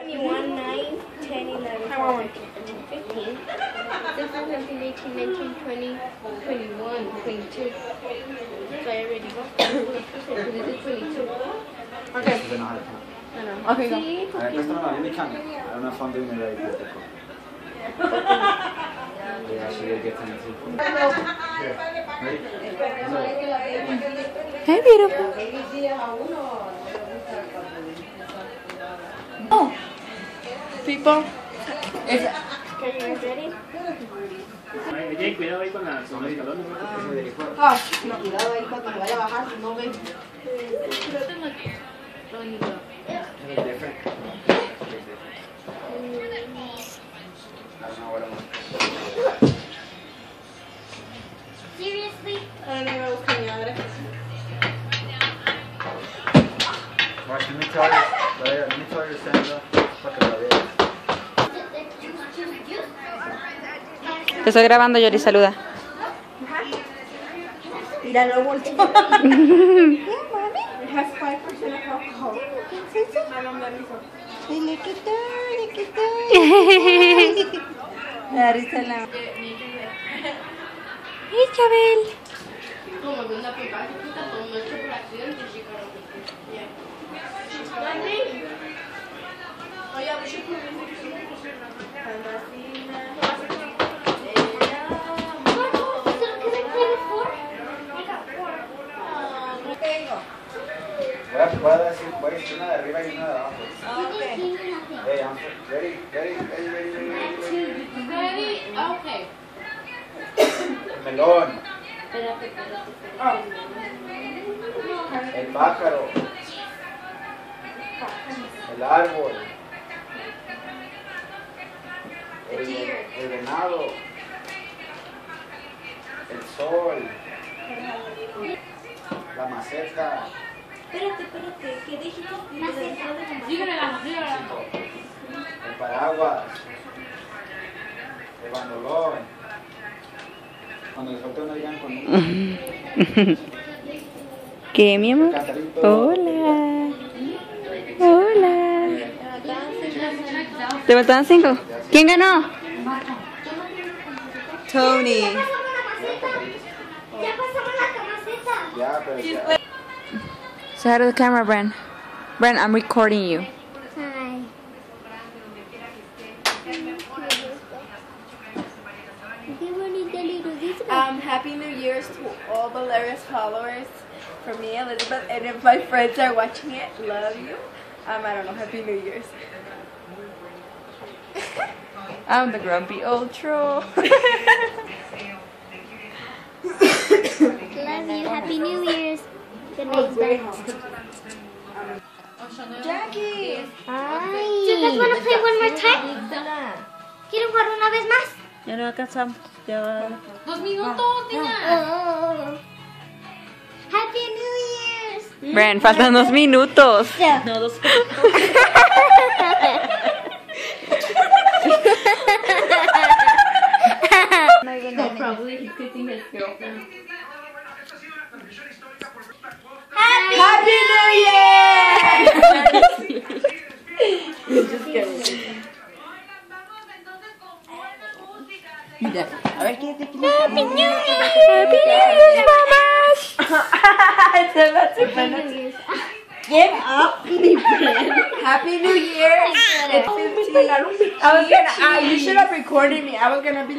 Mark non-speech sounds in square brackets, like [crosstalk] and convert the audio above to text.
21, 9, 10, 11, 12, 13, 15, 16, 17, 18, 19, 20, 21, 22. So I already go. this [coughs] is 22. Okay. You don't know how to count. No, no. Okay, go. See? Alright, préstame la me count. I don't know if I'm doing it right. [laughs] Yeah, she did get 10 too. Ready? Hey, beautiful. people. If, cuidado ahí con no. Seriously? I don't know let me tell you, let me tell you, Te estoy grabando, Yori, saluda. Mira lo bolsillo. It has 5% alcohol. Ay, look at that, look at that. La risa la... ¡Hey, Chabel! Como de una pipa chicaron. Voy a, voy a decir, voy a decir una de arriba y una de abajo. Hey, I'm ready, ready, ready, ready, ready, ready? Okay. El melón, Espérate, espérate, espérate. el pájaro, el árbol, el, el venado, el sol, la maceta, Espérate, espérate. ¿Qué dijiste? Dígame la, dígame la. el paraguas, el bandolón. Cuando les falta una digan con [laughs] ¿Qué, mi amor? Hola. Hola. ¿Te faltaban cinco? ¿Quién ganó? Tony. Ya pasamos la camiseta. Ya, pero. Say hi to the camera, Bren. Bren, I'm recording you. Hi. Qué bonita Um, Happy New Year's to all the Hilarious followers. For me, Elizabeth, and if my friends are watching it, love you. Um, I don't know, Happy New Year's. I'm the grumpy old troll. [laughs] Happy New Year's. Good night, bye. Jackie! Hi. Do you guys want to play one more time? ¿Quieren jugar una vez más? Ya no alcanzamos. Ya va. Dos minutos, niña. Oh. Happy New Year's. Bren, faltan dos minutos. No, dos. So probably he's kissing his girlfriend. A ver, ¿qué es aquí? Happy New Year. Happy New Year, mamás. Se va a hacer pena. Give up, Happy New Year! It's 15. I was gonna, uh, you should have recorded me. I was gonna be like,